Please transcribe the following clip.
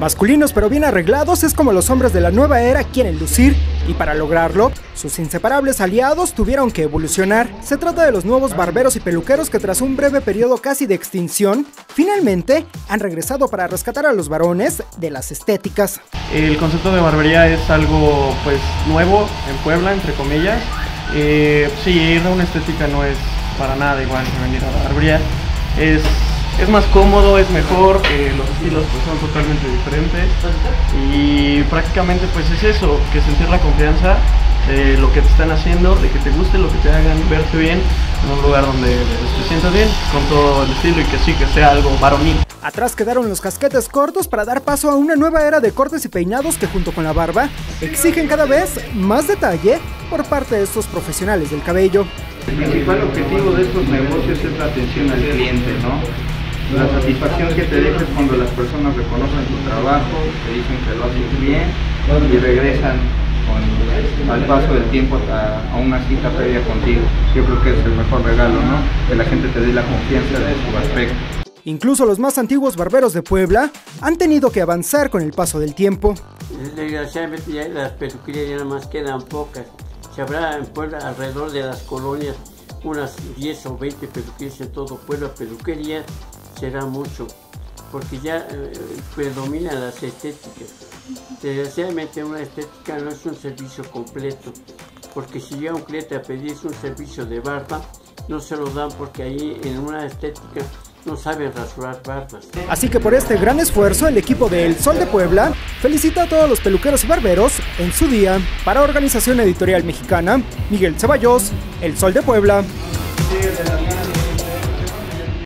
Masculinos pero bien arreglados es como los hombres de la nueva era quieren lucir y para lograrlo, sus inseparables aliados tuvieron que evolucionar. Se trata de los nuevos barberos y peluqueros que tras un breve periodo casi de extinción, finalmente han regresado para rescatar a los varones de las estéticas. El concepto de barbería es algo pues nuevo en Puebla, entre comillas. Eh, sí, ir a una estética no es para nada igual que venir a la barbería. Es es más cómodo, es mejor, eh, los estilos pues, son totalmente diferentes y prácticamente pues es eso, que sentir la confianza de lo que te están haciendo, de que te guste lo que te hagan, verte bien en un lugar donde te sientas bien con todo el estilo y que sí, que sea algo varonil. Atrás quedaron los casquetes cortos para dar paso a una nueva era de cortes y peinados que junto con la barba exigen cada vez más detalle por parte de estos profesionales del cabello. El principal objetivo de estos negocios es la atención al cliente, ¿no? La satisfacción que te dejes cuando las personas reconocen tu trabajo, te dicen que lo haces bien y regresan al paso del tiempo a, una cita previa contigo. Yo creo que es el mejor regalo, ¿no? Que la gente te dé la confianza de su aspecto. Incluso los más antiguos barberos de Puebla han tenido que avanzar con el paso del tiempo. Desgraciadamente ya las peluquerías ya nada más quedan pocas. Se habrá en Puebla alrededor de las colonias unas 10 o 20 peluquerías en todo Puebla, peluquerías será mucho, porque ya eh, predominan las estéticas. Desgraciadamente una estética no es un servicio completo, porque si llega un cliente a pedirse un servicio de barba, no se lo dan porque ahí en una estética no saben rasurar barbas. Así que por este gran esfuerzo, el equipo de El Sol de Puebla felicita a todos los peluqueros y barberos en su día. Para Organización Editorial Mexicana, Miguel Ceballos, El Sol de Puebla.